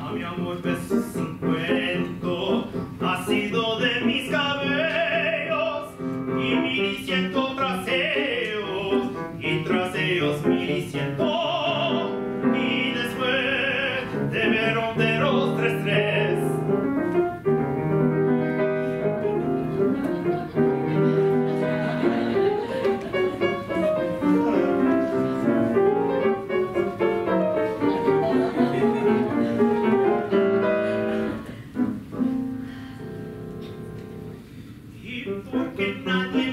Ah, mi amor, working on it.